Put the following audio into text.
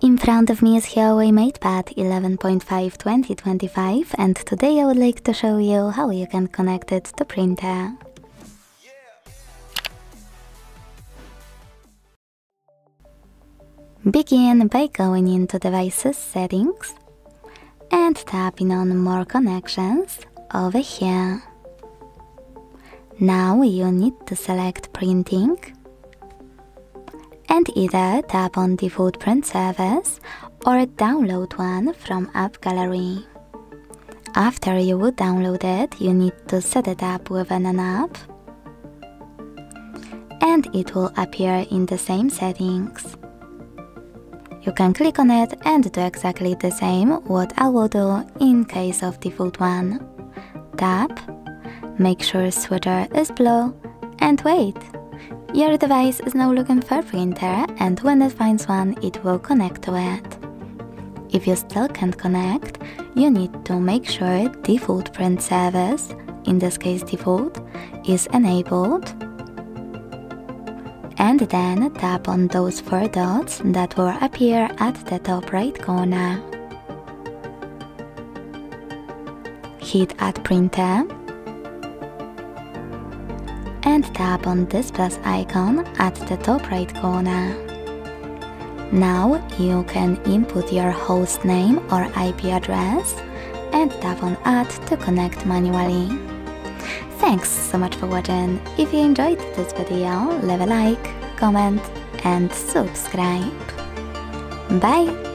In front of me is Huawei MatePad 11.5 2025 and today I would like to show you how you can connect it to printer. Begin by going into Devices Settings and tapping on More Connections over here. Now you need to select Printing and either tap on the default print service or download one from App Gallery. After you would download it, you need to set it up within an app and it will appear in the same settings. You can click on it and do exactly the same what I will do in case of default one. Tap, make sure sweater is blue and wait. Your device is now looking for a printer and when it finds one, it will connect to it. If you still can't connect, you need to make sure default print service, in this case default, is enabled and then tap on those four dots that will appear at the top right corner. Hit Add Printer and tap on this plus icon at the top right corner. Now you can input your host name or IP address and tap on Add to connect manually. Thanks so much for watching. If you enjoyed this video, leave a like, comment and subscribe. Bye!